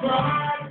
Pride